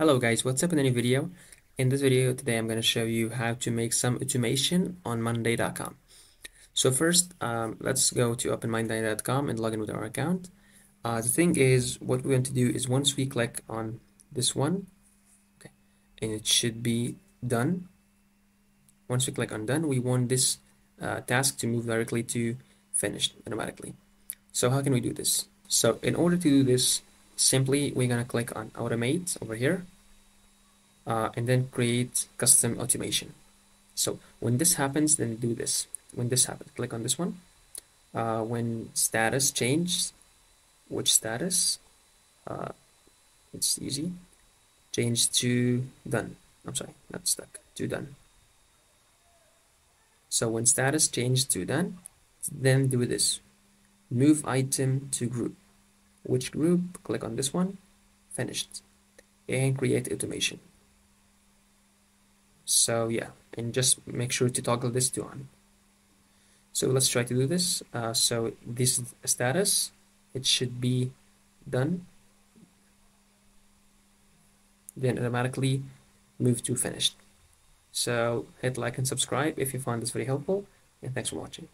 Hello guys, what's up in a new video? In this video today I'm going to show you how to make some automation on monday.com. So first um, let's go to openmonday.com and log in with our account. Uh, the thing is what we want to do is once we click on this one okay, and it should be done. Once we click on done we want this uh, task to move directly to finished automatically. So how can we do this? So in order to do this simply we're to click on automate over here uh, and then create custom automation. So when this happens then do this. When this happens click on this one. Uh, when status changes which status? Uh, it's easy. Change to done. I'm sorry not stuck. To done. So when status changes to done then do this. Move item to group which group, click on this one, finished, and create automation. So yeah, and just make sure to toggle this to on. So let's try to do this. Uh, so this status, it should be done. Then automatically move to finished. So hit like and subscribe if you find this very helpful and thanks for watching.